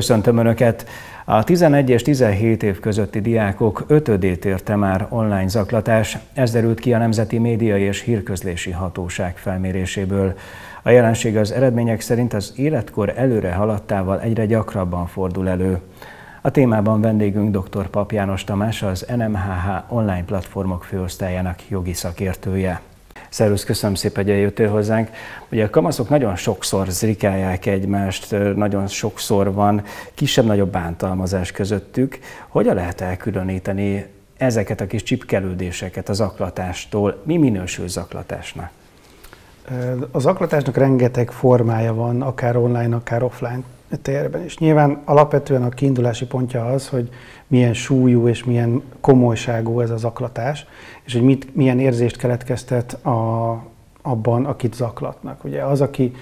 Köszöntöm Önöket! A 11 és 17 év közötti diákok ötödét érte már online zaklatás, ez derült ki a Nemzeti Médiai és Hírközlési Hatóság felméréséből. A jelenség az eredmények szerint az életkor előre haladtával egyre gyakrabban fordul elő. A témában vendégünk dr. Pap János Tamás, az NMHH online platformok főosztályának jogi szakértője. Szervusz, köszönöm szépen, hogy eljöttél hozzánk. Ugye a kamaszok nagyon sokszor zrikálják egymást, nagyon sokszor van kisebb-nagyobb bántalmazás közöttük. Hogyan lehet elkülöníteni ezeket a kis csipkelődéseket a zaklatástól? Mi minősül zaklatásnak? A zaklatásnak rengeteg formája van, akár online, akár offline térben. És nyilván alapvetően a kiindulási pontja az, hogy milyen súlyú és milyen komolyságú ez a zaklatás, és hogy mit, milyen érzést keletkeztet a, abban, akit zaklatnak. Ugye az, aki,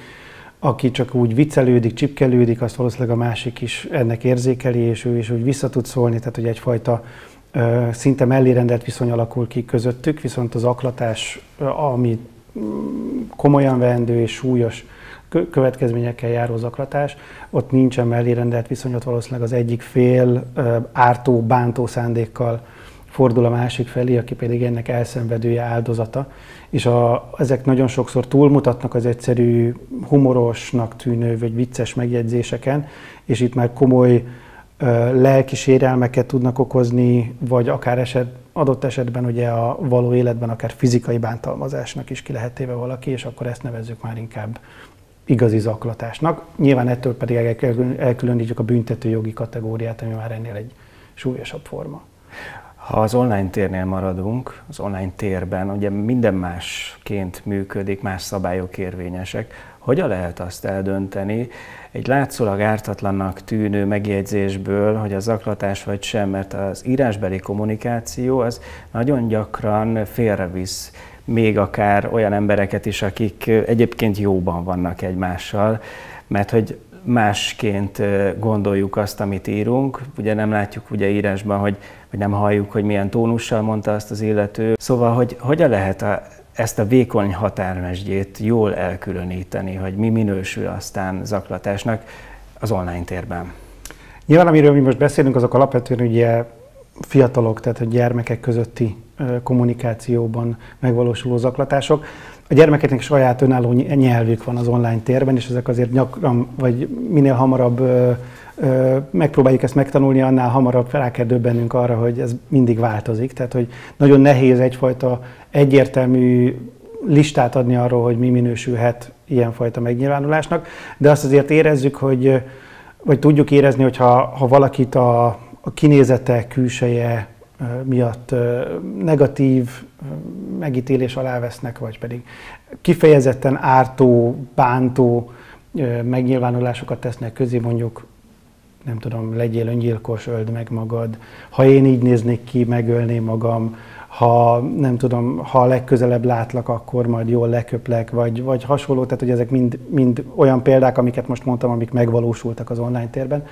aki csak úgy viccelődik, csipkelődik, azt valószínűleg a másik is ennek érzékeli, és ő is úgy vissza tud szólni, tehát hogy egyfajta ö, szinte mellérendelt viszony alakul ki közöttük, viszont az aklatás, ami mm, komolyan vendő és súlyos következményekkel járó zaklatás, ott nincsen mellé viszony, ott valószínűleg az egyik fél ártó, bántó szándékkal fordul a másik felé, aki pedig ennek elszenvedője, áldozata. És a, ezek nagyon sokszor túlmutatnak az egyszerű humorosnak tűnő vagy vicces megjegyzéseken, és itt már komoly ö, lelki sérelmeket tudnak okozni, vagy akár eset, adott esetben ugye a való életben akár fizikai bántalmazásnak is ki lehet téve valaki, és akkor ezt nevezzük már inkább igazi zaklatásnak. Nyilván ettől pedig elkülönítjük a büntető jogi kategóriát, ami már ennél egy súlyosabb forma. Ha az online térnél maradunk, az online térben ugye minden másként működik, más szabályok érvényesek, hogyan lehet azt eldönteni egy látszólag ártatlannak tűnő megjegyzésből, hogy a zaklatás vagy sem, mert az írásbeli kommunikáció az nagyon gyakran félrevisz még akár olyan embereket is, akik egyébként jóban vannak egymással, mert hogy másként gondoljuk azt, amit írunk. Ugye nem látjuk ugye írásban, hogy, hogy nem halljuk, hogy milyen tónussal mondta azt az illető. Szóval, hogy hogyan lehet a, ezt a vékony határmesdjét jól elkülöníteni, hogy mi minősül aztán zaklatásnak az online térben? Nyilván, amiről mi most beszélünk, azok alapvetően ugye fiatalok, tehát a gyermekek közötti kommunikációban megvalósuló zaklatások. A gyermekeknek saját önálló nyelvük van az online térben, és ezek azért gyakran, vagy minél hamarabb megpróbáljuk ezt megtanulni, annál hamarabb rá kell döbbennünk arra, hogy ez mindig változik. Tehát, hogy nagyon nehéz egyfajta egyértelmű listát adni arról, hogy mi minősülhet ilyenfajta megnyilvánulásnak, de azt azért érezzük, hogy, vagy tudjuk érezni, hogy ha, ha valakit a, a kinézete, külseje, miatt negatív megítélés alá vesznek, vagy pedig kifejezetten ártó, bántó megnyilvánulásokat tesznek közé, mondjuk nem tudom, legyél öngyilkos, öld meg magad, ha én így néznék ki, megölném magam, ha nem tudom, ha legközelebb látlak, akkor majd jól leköplek, vagy, vagy hasonló, tehát hogy ezek mind, mind olyan példák, amiket most mondtam, amik megvalósultak az online térben.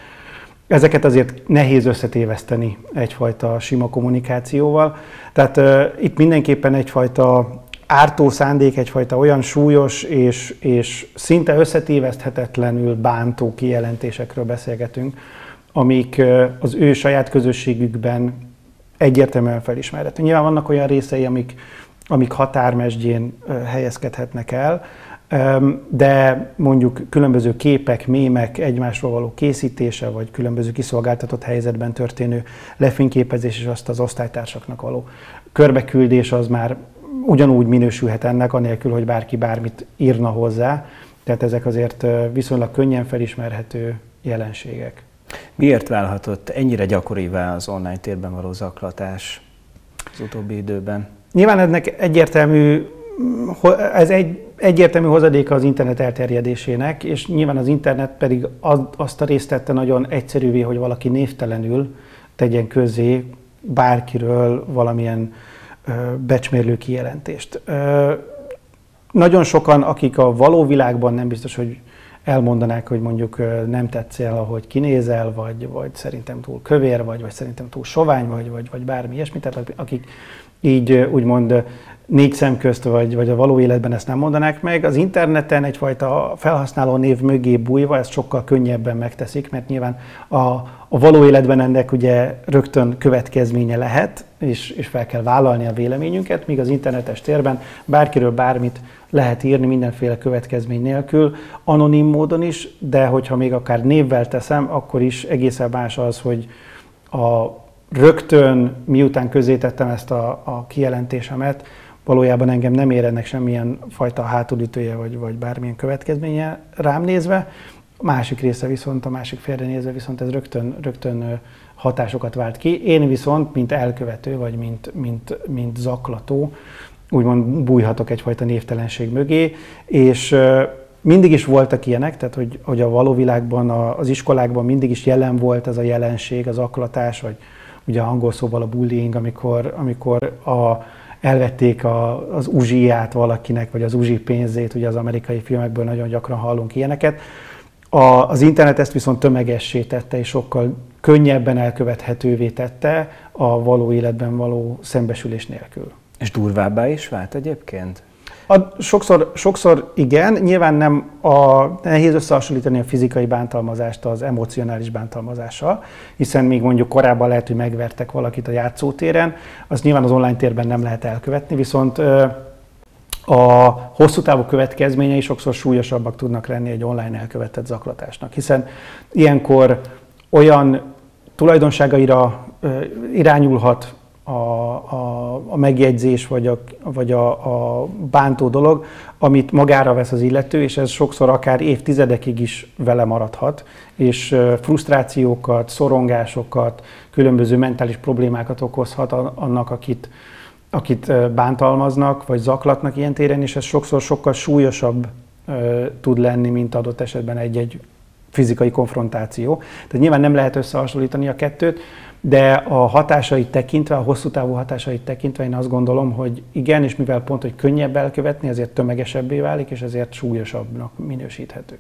Ezeket azért nehéz összetéveszteni egyfajta sima kommunikációval. Tehát uh, itt mindenképpen egyfajta ártó szándék, egyfajta olyan súlyos és, és szinte összetéveszthetetlenül bántó kijelentésekről beszélgetünk, amik az ő saját közösségükben egyértelműen felismerhető. Nyilván vannak olyan részei, amik, amik határmesdjén helyezkedhetnek el, de mondjuk különböző képek, mémek egymásról való készítése, vagy különböző kiszolgáltatott helyzetben történő lefényképezés és azt az osztálytársaknak való körbeküldés az már ugyanúgy minősülhet ennek, anélkül, hogy bárki bármit írna hozzá. Tehát ezek azért viszonylag könnyen felismerhető jelenségek. Miért válhatott ennyire gyakorivá az online térben való zaklatás az utóbbi időben? Nyilván ennek egyértelmű, ez egy egyértelmű hozadéka az internet elterjedésének, és nyilván az internet pedig azt a részt tette nagyon egyszerűvé, hogy valaki névtelenül tegyen közé bárkiről valamilyen becsmérlő kijelentést. Nagyon sokan, akik a való világban nem biztos, hogy elmondanák, hogy mondjuk nem tetszél, ahogy kinézel, vagy, vagy szerintem túl kövér vagy, vagy szerintem túl sovány vagy, vagy, vagy bármi ilyesmi. Tehát akik így úgymond négy szem közt, vagy, vagy a való életben ezt nem mondanák meg. Az interneten egyfajta felhasználó név mögé bújva ezt sokkal könnyebben megteszik, mert nyilván a, a való életben ennek ugye rögtön következménye lehet, és, és fel kell vállalni a véleményünket, míg az internetes térben bárkiről bármit lehet írni mindenféle következmény nélkül, anonim módon is, de hogyha még akár névvel teszem, akkor is egészen más az, hogy a rögtön, miután tettem ezt a, a kijelentésemet, valójában engem nem ér semmilyen fajta hátulütője, vagy, vagy bármilyen következménye rám nézve. A másik része viszont, a másik félre nézve viszont ez rögtön, rögtön hatásokat vált ki. Én viszont, mint elkövető, vagy mint, mint, mint zaklató, úgymond bújhatok egyfajta névtelenség mögé, és mindig is voltak ilyenek, tehát hogy, hogy a való világban, az iskolákban mindig is jelen volt ez a jelenség, az aklatás, vagy ugye angol szóval a bullying, amikor, amikor a, elvették a, az uzsiját valakinek, vagy az uzsi pénzét, ugye az amerikai filmekből nagyon gyakran hallunk ilyeneket. A, az internet ezt viszont tömegessé tette, és sokkal könnyebben elkövethetővé tette a való életben való szembesülés nélkül. És durvábbá is vált egyébként? A, sokszor, sokszor igen, nyilván nem a, nehéz összehasonlítani a fizikai bántalmazást az emocionális bántalmazással, hiszen még mondjuk korábban lehet, hogy megvertek valakit a játszótéren, az nyilván az online térben nem lehet elkövetni, viszont a hosszú távú következményei sokszor súlyosabbak tudnak lenni egy online elkövetett zaklatásnak, hiszen ilyenkor olyan tulajdonságaira irányulhat a, a, a megjegyzés, vagy, a, vagy a, a bántó dolog, amit magára vesz az illető, és ez sokszor akár évtizedekig is vele maradhat, és frusztrációkat, szorongásokat, különböző mentális problémákat okozhat annak, akit, akit bántalmaznak, vagy zaklatnak ilyen téren, és ez sokszor sokkal súlyosabb tud lenni, mint adott esetben egy-egy fizikai konfrontáció. Tehát nyilván nem lehet összehasonlítani a kettőt, de a hatásait tekintve, a hosszú távú hatásait tekintve én azt gondolom, hogy igen, és mivel pont, hogy könnyebb elkövetni, ezért tömegesebbé válik, és ezért súlyosabbnak minősíthető.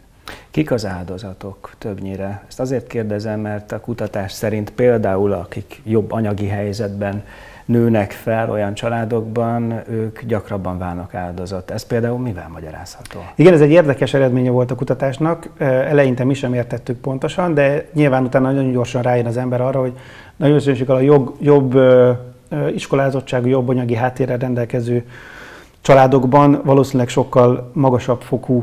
Kik az áldozatok többnyire? Ezt azért kérdezem, mert a kutatás szerint például akik jobb anyagi helyzetben nőnek fel olyan családokban, ők gyakrabban válnak áldozat. Ez például mivel magyarázható? Igen, ez egy érdekes eredménye volt a kutatásnak. Eleinte mi sem értettük pontosan, de nyilván utána nagyon gyorsan rájön az ember arra, hogy nagyon szükséggel a jobb, jobb iskolázottságú, jobb anyagi háttérrel rendelkező családokban valószínűleg sokkal magasabb fokú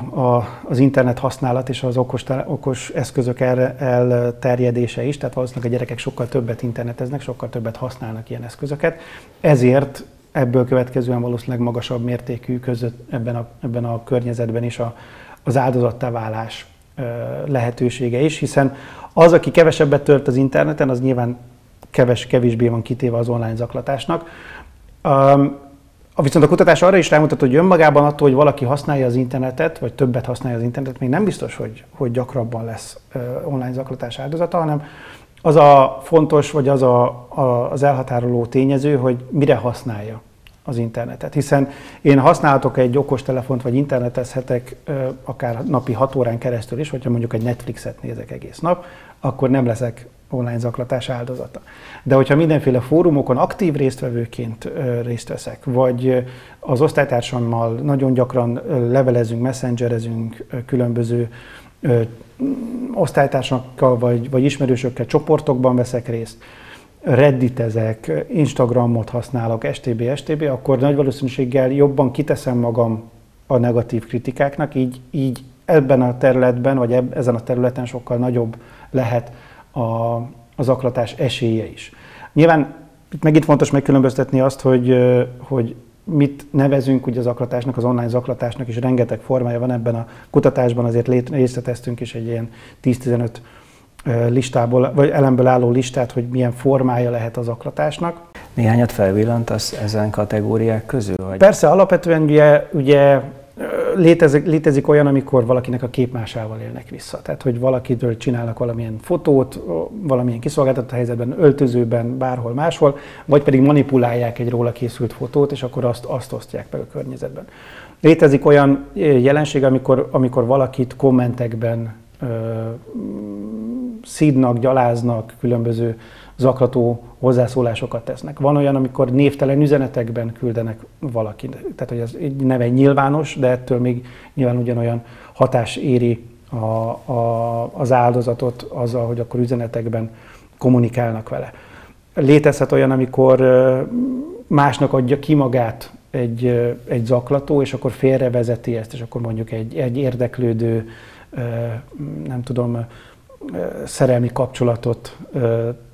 az internet használat és az okos, okos eszközök el, elterjedése is, tehát valószínűleg a gyerekek sokkal többet interneteznek, sokkal többet használnak ilyen eszközöket. Ezért ebből következően valószínűleg magasabb mértékű között ebben a, ebben a környezetben is a, az áldozattá válás lehetősége is, hiszen az, aki kevesebbet tört az interneten, az nyilván keves, kevésbé van kitéve az online zaklatásnak. Viszont a kutatás arra is rámutat, hogy önmagában attól, hogy valaki használja az internetet, vagy többet használja az internetet, még nem biztos, hogy, hogy gyakrabban lesz online zaklatás áldozata, hanem az a fontos, vagy az a, a, az elhatároló tényező, hogy mire használja az internetet. Hiszen én használhatok egy okostelefont, vagy internetezhetek akár napi 6 órán keresztül is, hogyha mondjuk egy Netflixet nézek egész nap, akkor nem leszek online zaklatás áldozata. De hogyha mindenféle fórumokon aktív résztvevőként részt veszek, vagy az osztálytársammal nagyon gyakran levelezünk, messengerezünk, különböző osztálytársakkal vagy, vagy ismerősökkel csoportokban veszek részt, redditezek, Instagramot használok, stb. stb., akkor nagy valószínűséggel jobban kiteszem magam a negatív kritikáknak, így, így ebben a területben, vagy eb, ezen a területen sokkal nagyobb lehet a, az aklatás esélye is. Nyilván itt megint fontos megkülönböztetni azt, hogy, hogy mit nevezünk ugye az aklatásnak, az online zaklatásnak, és rengeteg formája van ebben a kutatásban, azért részleteztünk is egy ilyen 10-15 listából, vagy elemből álló listát, hogy milyen formája lehet az aklatásnak. Néhányat felvillantasz ezen kategóriák közül? Vagy? Persze, alapvetően ugye, ugye létezik, létezik olyan, amikor valakinek a képmásával élnek vissza. Tehát, hogy valakitől csinálnak valamilyen fotót, valamilyen kiszolgáltatott helyzetben, öltözőben, bárhol máshol, vagy pedig manipulálják egy róla készült fotót, és akkor azt, azt osztják meg a környezetben. Létezik olyan jelenség, amikor, amikor valakit kommentekben ö, szídnak, gyaláznak, különböző zaklató hozzászólásokat tesznek. Van olyan, amikor névtelen üzenetekben küldenek valaki. Tehát, hogy ez egy neve nyilvános, de ettől még nyilván ugyanolyan hatás éri a, a, az áldozatot azzal, hogy akkor üzenetekben kommunikálnak vele. Létezhet olyan, amikor másnak adja ki magát egy, egy zaklató, és akkor félrevezeti ezt, és akkor mondjuk egy, egy érdeklődő, nem tudom, szerelmi kapcsolatot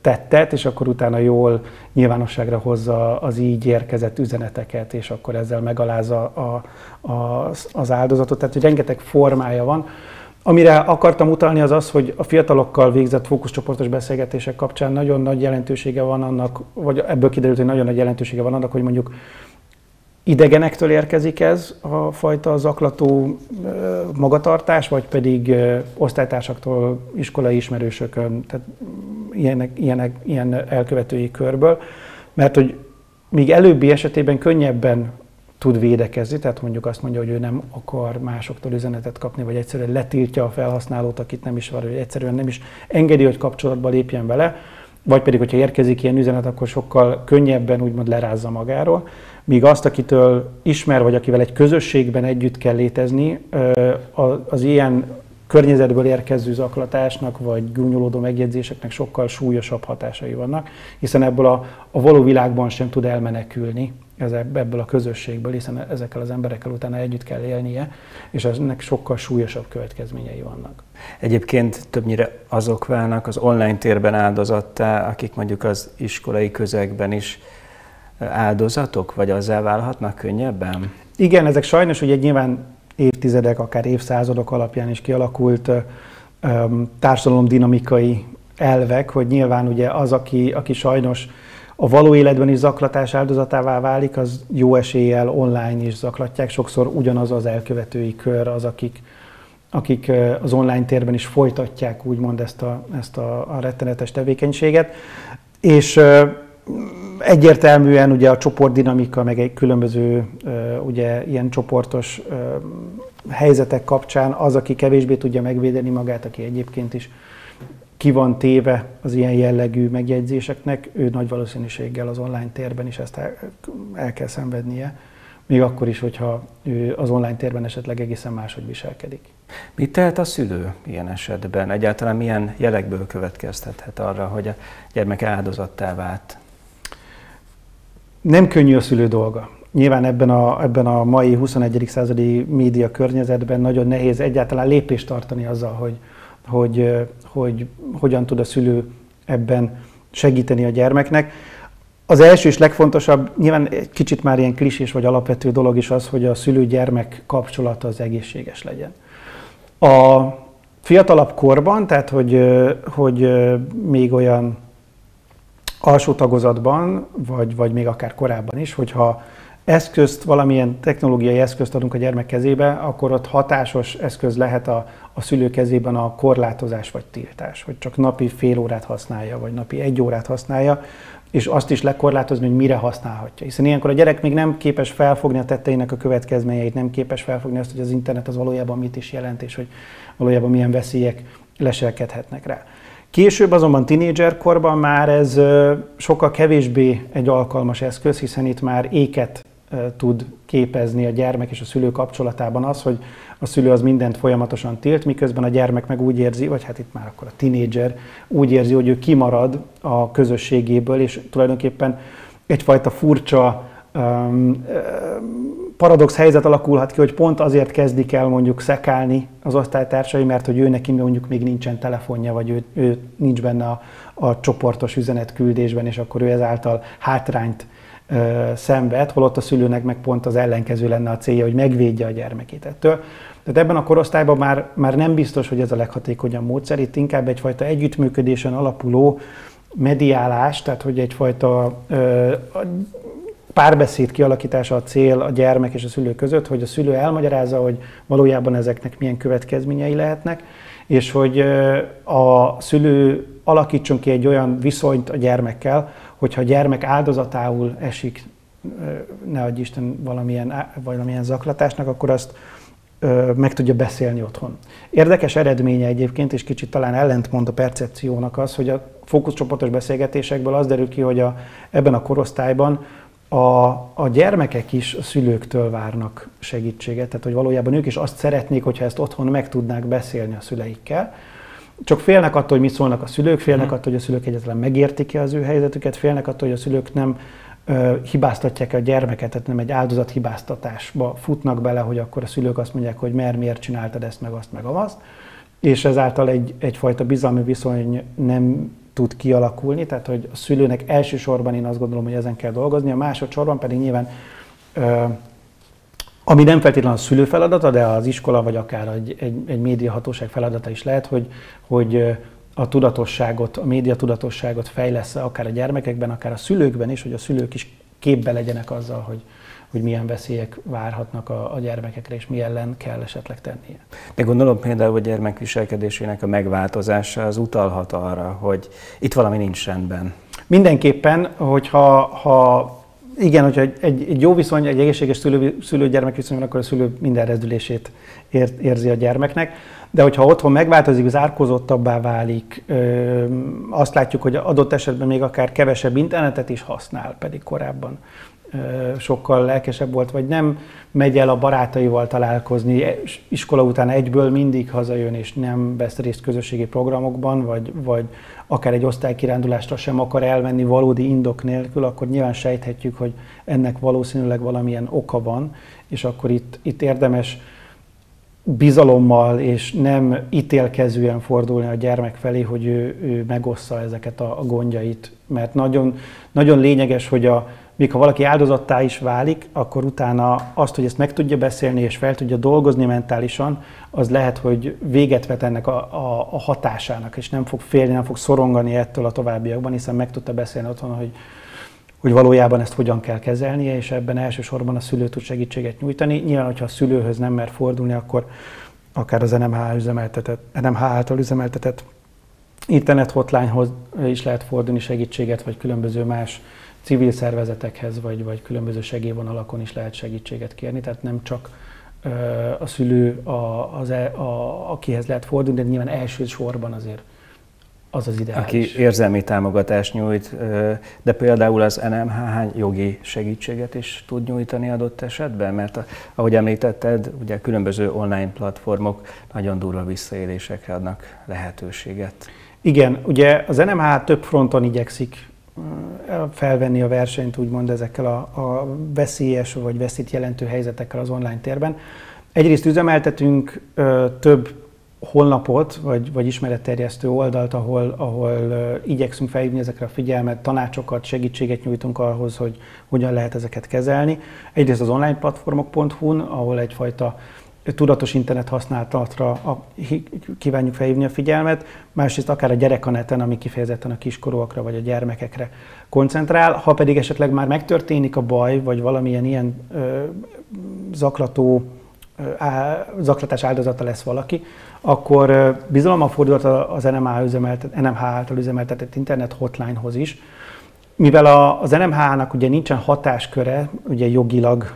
tettet, és akkor utána jól nyilvánosságra hozza az így érkezett üzeneteket, és akkor ezzel megalázza a, a, az áldozatot. Tehát, hogy rengeteg formája van. Amire akartam utalni az az, hogy a fiatalokkal végzett fókuszcsoportos beszélgetések kapcsán nagyon nagy jelentősége van annak, vagy ebből kiderült, hogy nagyon nagy jelentősége van annak, hogy mondjuk idegenektől érkezik ez a fajta zaklató magatartás, vagy pedig osztálytársaktól, iskolai ismerősökön, tehát ilyenek, ilyenek, ilyen elkövetői körből, mert hogy míg előbbi esetében könnyebben tud védekezni, tehát mondjuk azt mondja, hogy ő nem akar másoktól üzenetet kapni, vagy egyszerűen letiltja a felhasználót, akit nem ismer, vagy egyszerűen nem is engedi, hogy kapcsolatba lépjen vele, vagy pedig, hogyha érkezik ilyen üzenet, akkor sokkal könnyebben úgymond lerázza magáról. Míg azt, akitől ismer, vagy akivel egy közösségben együtt kell létezni, az ilyen környezetből érkező zaklatásnak, vagy gúnyolódó megjegyzéseknek sokkal súlyosabb hatásai vannak, hiszen ebből a, a való világban sem tud elmenekülni ebből a közösségből, hiszen ezekkel az emberekkel utána együtt kell élnie, és ennek sokkal súlyosabb következményei vannak. Egyébként többnyire azok válnak az online térben áldozattá, akik mondjuk az iskolai közegben is áldozatok, vagy azzá válhatnak könnyebben? Igen, ezek sajnos ugye nyilván évtizedek, akár évszázadok alapján is kialakult társadalomdinamikai elvek, hogy nyilván ugye az, aki, aki sajnos a való életben is zaklatás áldozatává válik, az jó eséllyel online is zaklatják. Sokszor ugyanaz az elkövetői kör az, akik, akik az online térben is folytatják úgymond ezt a, ezt a, a rettenetes tevékenységet. És egyértelműen ugye a csoportdinamika, meg egy különböző ugye ilyen csoportos helyzetek kapcsán az, aki kevésbé tudja megvédeni magát, aki egyébként is ki van téve az ilyen jellegű megjegyzéseknek, ő nagy valószínűséggel az online térben is ezt el, el kell szenvednie, még akkor is, hogyha ő az online térben esetleg egészen máshogy viselkedik. Mit tehet a szülő ilyen esetben? Egyáltalán milyen jelekből következtethet arra, hogy a gyermek áldozattá vált? Nem könnyű a szülő dolga. Nyilván ebben a, ebben a mai 21. századi média környezetben nagyon nehéz egyáltalán lépést tartani azzal, hogy, hogy, hogy hogyan tud a szülő ebben segíteni a gyermeknek. Az első és legfontosabb, nyilván egy kicsit már ilyen klisés vagy alapvető dolog is az, hogy a szülő-gyermek kapcsolata az egészséges legyen. A fiatalabb korban, tehát hogy, hogy még olyan alsó tagozatban, vagy, vagy még akár korábban is, hogyha eszközt, valamilyen technológiai eszközt adunk a gyermek kezébe, akkor ott hatásos eszköz lehet a, a szülő kezében a korlátozás vagy tiltás, hogy csak napi fél órát használja, vagy napi egy órát használja, és azt is lekorlátozni, hogy mire használhatja. Hiszen ilyenkor a gyerek még nem képes felfogni a tetteinek a következményeit, nem képes felfogni azt, hogy az internet az valójában mit is jelent, és hogy valójában milyen veszélyek leselkedhetnek rá. Később azonban tinédzserkorban már ez sokkal kevésbé egy alkalmas eszköz, hiszen itt már éket tud képezni a gyermek és a szülő kapcsolatában. Az, hogy a szülő az mindent folyamatosan tilt, miközben a gyermek meg úgy érzi, vagy hát itt már akkor a tinédzser úgy érzi, hogy ő kimarad a közösségéből, és tulajdonképpen egyfajta furcsa um, paradox helyzet alakulhat ki, hogy pont azért kezdik el mondjuk szekálni az osztálytársai, mert hogy ő neki mondjuk még nincsen telefonja, vagy ő, ő nincs benne a, a csoportos üzenetküldésben, és akkor ő ezáltal hátrányt szenved, holott a szülőnek meg pont az ellenkező lenne a célja, hogy megvédje a gyermekét ettől. Tehát ebben a korosztályban már, már nem biztos, hogy ez a leghatékonyabb módszer, itt inkább egyfajta együttműködésen alapuló mediálás, tehát hogy egyfajta ö, párbeszéd kialakítása a cél a gyermek és a szülő között, hogy a szülő elmagyarázza, hogy valójában ezeknek milyen következményei lehetnek, és hogy a szülő alakítson ki egy olyan viszonyt a gyermekkel, hogyha gyermek áldozatául esik ne adj Isten valamilyen, valamilyen zaklatásnak, akkor azt meg tudja beszélni otthon. Érdekes eredménye egyébként, és kicsit talán ellentmond a percepciónak az, hogy a fókuszcsoportos beszélgetésekből az derül ki, hogy a, ebben a korosztályban a, a gyermekek is a szülőktől várnak segítséget, tehát hogy valójában ők is azt szeretnék, hogyha ezt otthon meg tudnák beszélni a szüleikkel. Csak félnek attól, hogy mit szólnak a szülők, félnek hmm. attól, hogy a szülők egyetlen megértik az ő helyzetüket, félnek attól, hogy a szülők nem hibáztatják a gyermeket, tehát nem egy áldozat hibáztatásba futnak bele, hogy akkor a szülők azt mondják, hogy mert miért csináltad ezt, meg azt, meg azt, és ezáltal egy, egyfajta bizalmi viszony nem tud kialakulni, tehát hogy a szülőnek elsősorban én azt gondolom, hogy ezen kell dolgozni, a másodszorban pedig nyilván ö, ami nem feltétlenül a szülő feladata, de az iskola vagy akár egy, egy, egy médiahatóság feladata is lehet, hogy, hogy a tudatosságot, a média tudatosságot fejlesz akár a gyermekekben, akár a szülőkben is, hogy a szülők is képbe legyenek azzal, hogy, hogy milyen veszélyek várhatnak a, a gyermekekre, és mi ellen kell esetleg tennie. De gondolom például, hogy gyermekviselkedésének a megváltozása az utalhat arra, hogy itt valami nincs rendben. Mindenképpen, hogyha ha igen, hogyha egy, egy jó viszony, egy egészséges szülő, szülő-gyermek viszony akkor a szülő minden rezdülését ér, érzi a gyermeknek. De hogyha otthon megváltozik, zárkozottabbá válik, ö, azt látjuk, hogy adott esetben még akár kevesebb internetet is használ, pedig korábban sokkal lelkesebb volt, vagy nem megy el a barátaival találkozni, e, iskola után egyből mindig hazajön, és nem vesz részt közösségi programokban, vagy, vagy akár egy osztálykirándulásra sem akar elmenni valódi indok nélkül, akkor nyilván sejthetjük, hogy ennek valószínűleg valamilyen oka van, és akkor itt, itt érdemes bizalommal és nem ítélkezően fordulni a gyermek felé, hogy ő, ő megossza ezeket a, a gondjait. Mert nagyon, nagyon lényeges, hogy a, még ha valaki áldozattá is válik, akkor utána azt, hogy ezt meg tudja beszélni és fel tudja dolgozni mentálisan, az lehet, hogy véget vet ennek a, a, a hatásának, és nem fog félni, nem fog szorongani ettől a továbbiakban, hiszen meg tudta beszélni otthon, hogy hogy valójában ezt hogyan kell kezelnie, és ebben elsősorban a szülő tud segítséget nyújtani. Nyilván, hogyha a szülőhöz nem mer fordulni, akkor akár az NMH, üzemeltetett, NMH által üzemeltetett internet hotlinehoz is lehet fordulni segítséget, vagy különböző más civil szervezetekhez, vagy, vagy különböző segélyvonalakon is lehet segítséget kérni, tehát nem csak a szülő, a, az, e, a, akihez lehet fordulni, de nyilván elsősorban azért az az ideális. Aki érzelmi támogatást nyújt, de például az NMH jogi segítséget is tud nyújtani adott esetben? Mert ahogy említetted, ugye különböző online platformok nagyon durva visszaélésekre adnak lehetőséget. Igen, ugye az NMH több fronton igyekszik felvenni a versenyt, úgymond ezekkel a, a veszélyes vagy veszélyt jelentő helyzetekkel az online térben. Egyrészt üzemeltetünk ö, több honlapot, vagy, vagy ismeretterjesztő oldalt, ahol, ahol uh, igyekszünk felhívni ezekre a figyelmet, tanácsokat, segítséget nyújtunk ahhoz, hogy hogyan lehet ezeket kezelni. Egyrészt az onlineplatformok.hu-n, ahol egyfajta tudatos internet használatra a, kívánjuk felhívni a figyelmet, másrészt akár a gyerekaneten, ami kifejezetten a kiskorúakra vagy a gyermekekre koncentrál. Ha pedig esetleg már megtörténik a baj, vagy valamilyen ilyen ö, zaklató zaklatás áldozata lesz valaki, akkor bizalommal fordulhat az NMH, üzemeltet, NMH által üzemeltetett internet hotlinehoz is, mivel a, az NMH-nak ugye nincsen hatásköre, ugye jogilag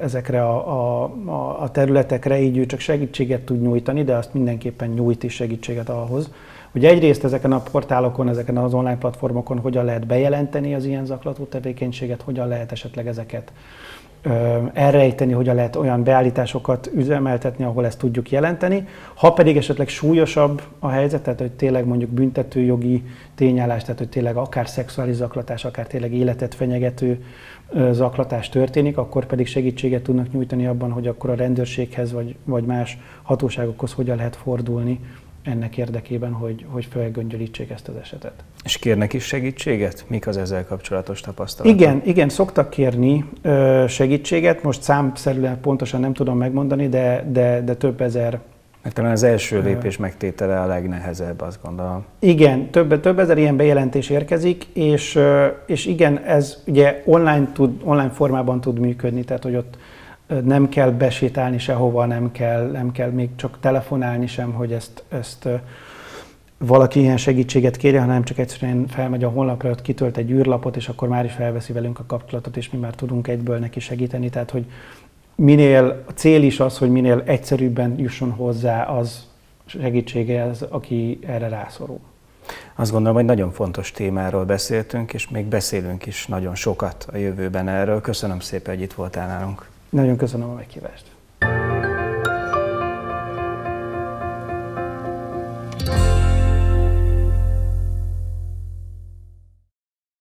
ezekre a, a, a területekre, így ő csak segítséget tud nyújtani, de azt mindenképpen nyújt is segítséget ahhoz, hogy egyrészt ezeken a portálokon, ezeken az online platformokon hogyan lehet bejelenteni az ilyen zaklató tevékenységet, hogyan lehet esetleg ezeket elrejteni, hogyan lehet olyan beállításokat üzemeltetni, ahol ezt tudjuk jelenteni. Ha pedig esetleg súlyosabb a helyzet, tehát hogy tényleg mondjuk büntetőjogi tényállás, tehát hogy tényleg akár szexuális zaklatás, akár tényleg életet fenyegető zaklatás történik, akkor pedig segítséget tudnak nyújtani abban, hogy akkor a rendőrséghez vagy, vagy más hatóságokhoz hogyan lehet fordulni ennek érdekében, hogy, hogy felgöngyölítsék ezt az esetet. És kérnek is segítséget? Mik az ezzel kapcsolatos tapasztalatok? Igen, igen, szoktak kérni ö, segítséget, most számszerűen pontosan nem tudom megmondani, de, de, de több ezer mert talán az első lépés megtétele a legnehezebb, azt gondolom. Igen, több, több ezer ilyen bejelentés érkezik, és, és igen, ez ugye online, tud, online formában tud működni, tehát hogy ott nem kell besétálni sehova, nem kell, nem kell még csak telefonálni sem, hogy ezt, ezt valaki ilyen segítséget kérje, hanem csak egyszerűen felmegy a honlapra, ott kitölt egy űrlapot, és akkor már is felveszi velünk a kapcsolatot, és mi már tudunk egyből neki segíteni. Tehát, hogy minél, a cél is az, hogy minél egyszerűbben jusson hozzá az segítsége, az, aki erre rászorul. Azt gondolom, hogy nagyon fontos témáról beszéltünk, és még beszélünk is nagyon sokat a jövőben erről. Köszönöm szépen, hogy itt voltál nálunk. Nagyon köszönöm a meghívást.